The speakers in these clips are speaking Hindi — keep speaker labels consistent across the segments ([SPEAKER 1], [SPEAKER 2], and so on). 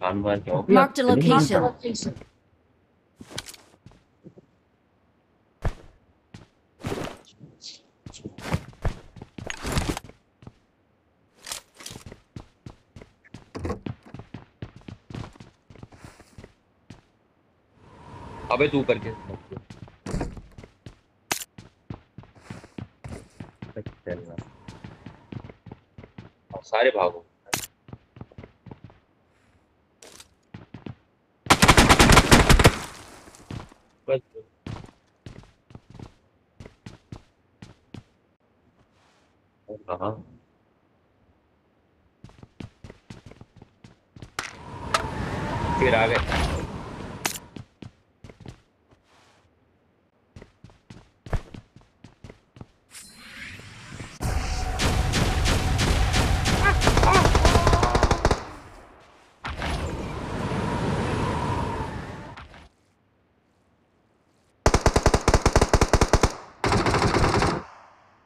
[SPEAKER 1] Marked a location.
[SPEAKER 2] अबे तू करके चलना। सारे भागो बस। फिर आ गए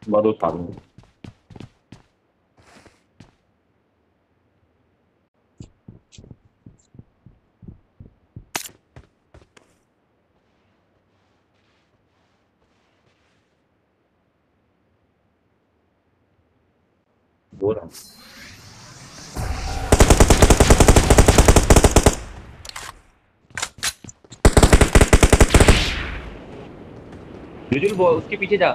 [SPEAKER 2] बाद उठा दूँगा उसके पीछे जा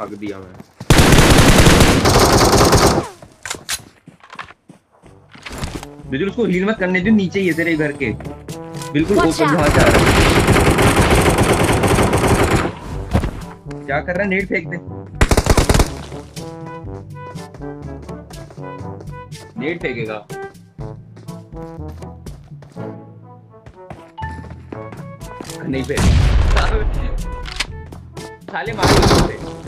[SPEAKER 2] हक दिया मैं बिल्कुल उसको हील मत करने दे नीचे ही है तेरे घर के। बिल्कुल ऊपर
[SPEAKER 1] out.
[SPEAKER 2] जा रहा है। क्या कर रहा है? नेट फेंक दे। नेट फेंकेगा। नहीं फेंक। साले मार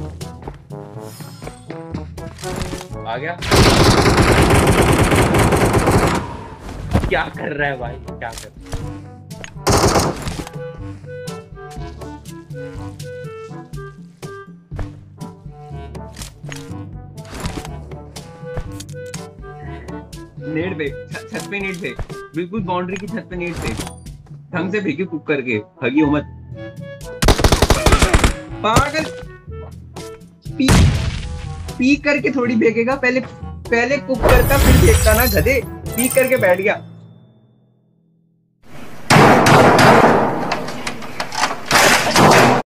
[SPEAKER 2] आ गया। क्या कर रहा है भाई? क्या कर नेट फेंक छत पे नेट फेंक बिल्कुल बाउंड्री की छत पे नेट फेंक ढंग से फेंके कुक करके। हगी हो मत। पागल। पी करके थोड़ी भेगेगा, पहले पहले कुक करता फिर भेजता ना गधे। पी करके बैठ गया।